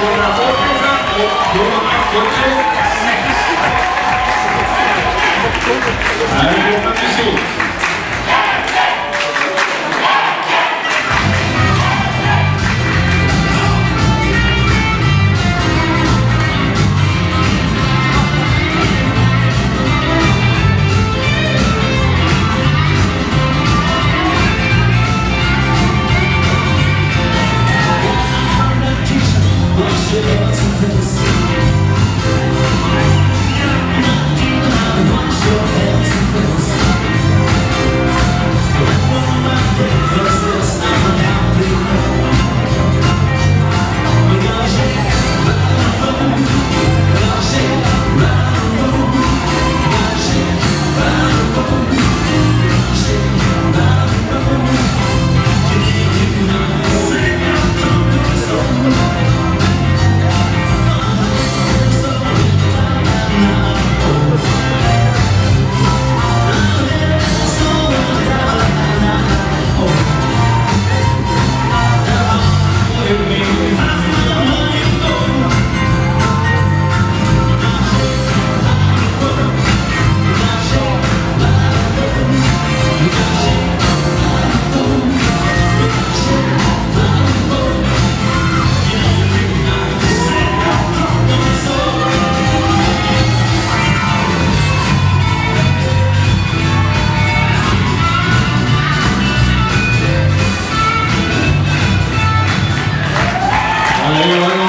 Corner Vorkämpfer und Nummer 48. Wish it to Anyone?